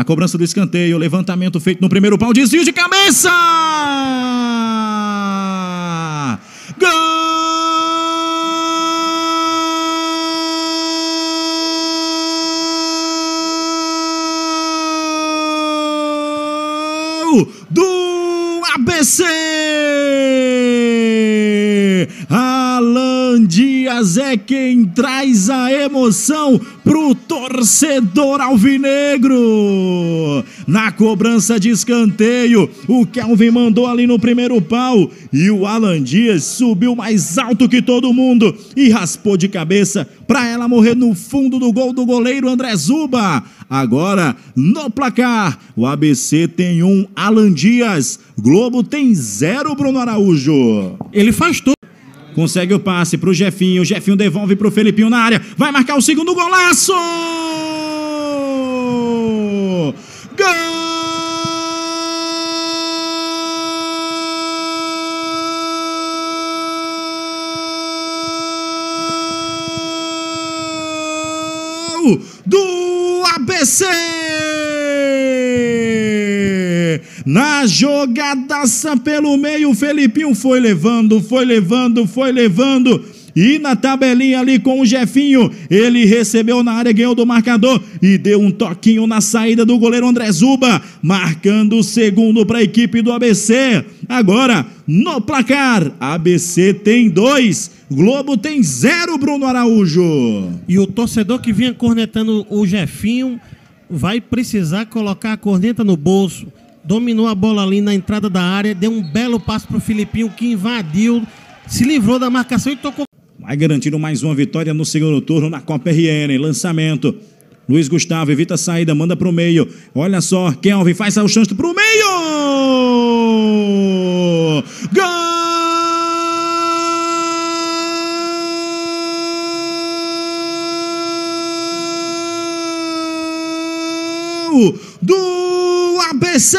A cobrança do escanteio, levantamento feito no primeiro pau, desvio de cabeça! Gol do ABC! Alan Dias é quem traz a emoção pro torcedor alvinegro. Na cobrança de escanteio, o Kelvin mandou ali no primeiro pau e o Alan Dias subiu mais alto que todo mundo e raspou de cabeça para ela morrer no fundo do gol do goleiro André Zuba. Agora, no placar, o ABC tem um Alan Dias, Globo tem zero Bruno Araújo. Ele faz tudo. Consegue o passe pro Jefinho. Jefinho devolve pro Felipinho na área. Vai marcar o segundo golaço! Gol do ABC! Na jogadaça pelo meio, o Felipinho foi levando, foi levando, foi levando. E na tabelinha ali com o Jefinho, ele recebeu na área, ganhou do marcador e deu um toquinho na saída do goleiro André Zuba, marcando o segundo para a equipe do ABC. Agora, no placar, ABC tem dois, Globo tem zero, Bruno Araújo. E o torcedor que vinha cornetando o Jefinho vai precisar colocar a corneta no bolso dominou a bola ali na entrada da área, deu um belo passo para o Filipinho que invadiu, se livrou da marcação e tocou. Vai garantindo mais uma vitória no segundo turno na Copa RN. Lançamento. Luiz Gustavo evita a saída, manda para o meio. Olha só, Kelvin faz o chance para o meio! Do ABC!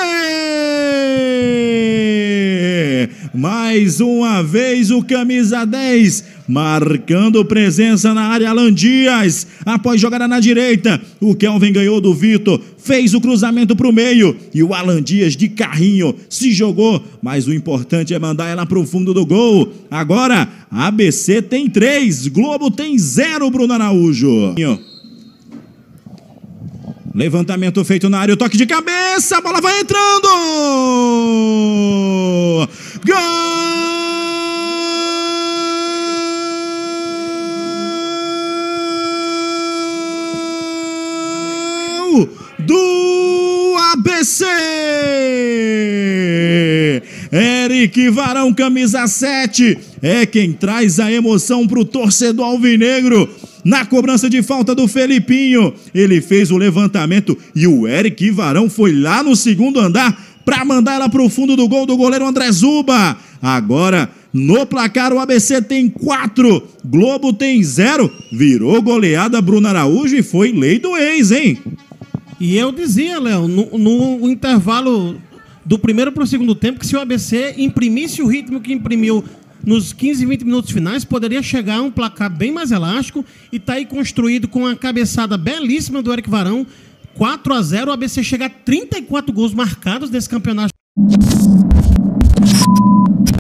Mais uma vez o camisa 10 marcando presença na área Alan Dias. Após jogada na direita, o Kelvin ganhou do Vitor, fez o cruzamento para o meio e o Alan Dias de carrinho se jogou, mas o importante é mandar ela para o fundo do gol. Agora, ABC tem três, Globo tem zero, Bruno Araújo. Levantamento feito na área, o toque de cabeça, a bola vai entrando! Gol do ABC! Eric Varão, camisa 7, é quem traz a emoção para o torcedor alvinegro. Na cobrança de falta do Felipinho, ele fez o levantamento e o Eric Varão foi lá no segundo andar para mandar ela para o fundo do gol do goleiro André Zuba. Agora, no placar, o ABC tem quatro, Globo tem zero. Virou goleada Bruno Araújo e foi lei do ex, hein? E eu dizia, Léo, no, no intervalo do primeiro para o segundo tempo, que se o ABC imprimisse o ritmo que imprimiu nos 15, 20 minutos finais, poderia chegar a um placar bem mais elástico e tá aí construído com a cabeçada belíssima do Eric Varão. 4 a 0 o ABC chega a 34 gols marcados nesse campeonato.